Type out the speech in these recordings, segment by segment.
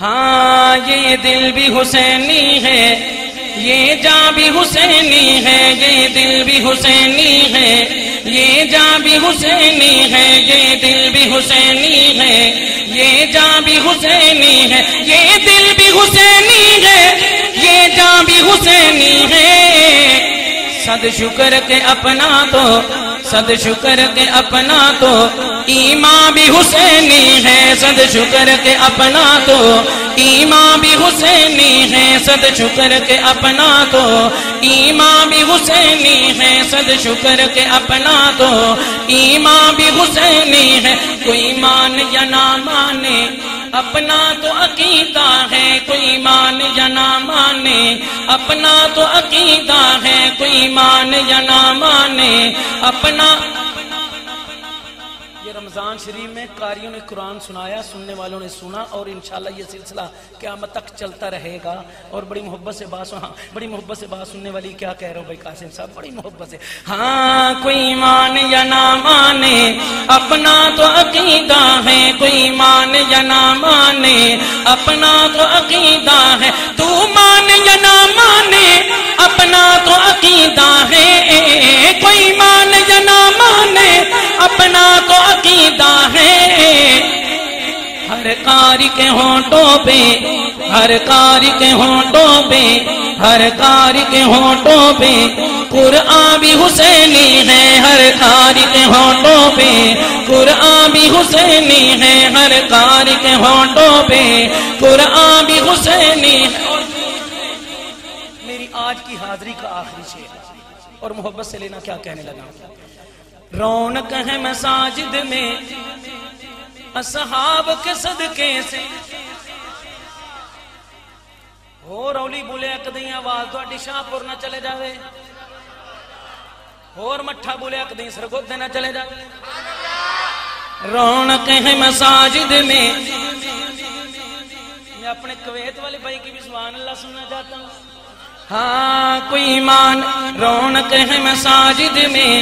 ہاں یہ دل بھی حسینی ہے۔ یہ جاں بھی حسینی ہے، یہ دل بھی حسینی ہے۔ یہ جاں بھی حسینی ہے، یہ دل بھی حسینی ہے۔ یہ جاں بھی حسینی ہے، یہ دل بھی حسینی ہے۔ یہ جاں بھی حسینی ہے۔ صد شکر کے اپنا تو صد شکر کے اپنا تو ایمان بھی حسینی ہے، صد شکر کے اپنا تو ایمان بھی حسینی ہے، صد شکر کے اپنا تو ایمان بھی حسینی ہے، صد شکر کے اپنا تو ایمان بھی حسینی ہے۔ کوئی مان یا نہ مانے اپنا تو عقیدہ ہے، کوئی مان یا نہ مانے۔ اپنا تو عقیدہ ہے، کوئی مان یا نہ مانے۔ اپنا یہ رمضان شریف میں قاریوں نے قرآن سنایا، سننے والوں نے سنا اور انشاءاللہ یہ سلسلہ قیامت تک چلتا رہے گا۔ اور بڑی محبت سے بات ہاں بڑی محبت سے بات سننے والی کیا کہہ رہا ہوں بھائی قاسم صاحب؟ بڑی محبت سے۔ ہاں کوئی مان یا نہ مانے، اپنا تو عقیدہ ہے۔ کوئی مان یا نہ مانے، اپنا تو عقیدہ ہے۔ تو کاری کے ہونٹوں پہ ہر کاری کے ہونٹوں پہ ہر کاری کے ہونٹوں پہ قرآن بھی حسینی ہے، ہر کاری کے ہونٹوں پہ قرآن بھی حسینی ہے، ہر کاری کے ہونٹوں پہ قرآن بھی حسینی ہے۔ میری آج کی حاضری کا آخری شعر اور محبت سے لینا کیا کہنے لگا؟ رونق ہے مساجد میں اصحاب کے صدقے سے۔ ہو رولی بولے اکدیں آواز تو شاہ پور نہ چلے جاوے اور مٹھا بولے اکدیں سرگوتے نہ چلے جاوے رونق ہے مساجد میں میں اپنے کویت والے بھائی کی بھی سبحان اللہ سننا چاہتا ہوں ہاں کوئی ایمان رونق ہے مساجد میں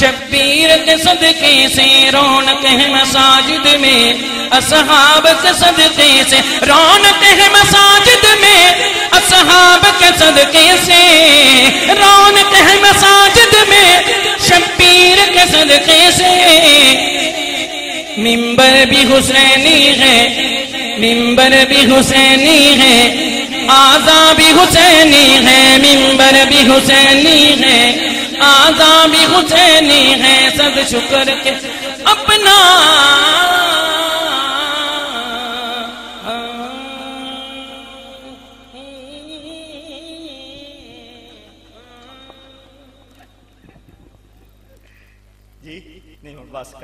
شبیر کے صدقے سے رونق ہے مساجد میں، اصحاب کے صدقے سے رونق ہے مساجد میں۔ اصحاب کے صدقے سے رونق ہے مساجد میں۔ شبیر کے صدقے سے ممبر بھی حسینی ہے، ممبر بھی حسینی ہے۔ آزا بھی حسینی ہے، ممبر بھی حسینی ہے۔ آزا حسینی ہے سد شکر کے اپنا۔ جی نہیں بس